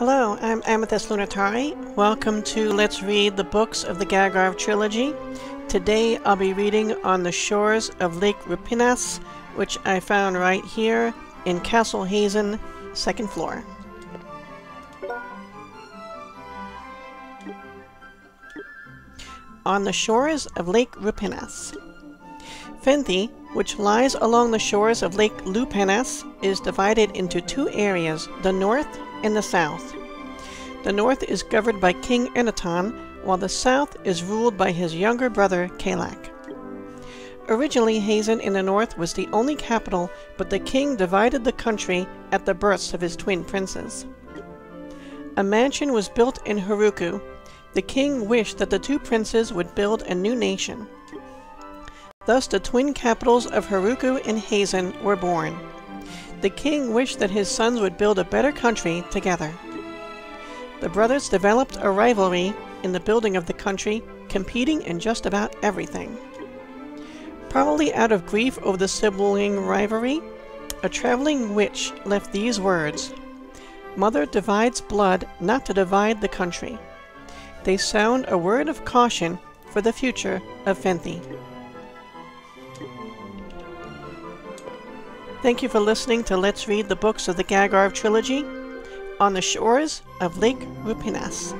Hello, I'm Amethyst Lunitari. Welcome to Let's Read the Books of the Gagharv Trilogy. Today I'll be reading On the Shores of Lake Rupinas, which I found right here in Castle Haizen, second floor. On the shores of Lake Rupinas. Fenthi, which lies along the shores of Lake Lupenas, is divided into two areas, the north and the south. The north is governed by King Enaton, while the south is ruled by his younger brother Kalak. Originally, Haizen in the north was the only capital, but the king divided the country at the births of his twin princes. A mansion was built in Haruku. The king wished that the two princes would build a new nation. Thus the twin capitals of Haruku and Haizen were born. The king wished that his sons would build a better country together. The brothers developed a rivalry in the building of the country, competing in just about everything. Probably out of grief over the sibling rivalry, a traveling witch left these words Mother divides blood not to divide the country. They sound a word of caution for the future of Fenthi. Thank you for listening to Let's Read the Books of the Gagharv Trilogy on the shores of Lake Rupinas.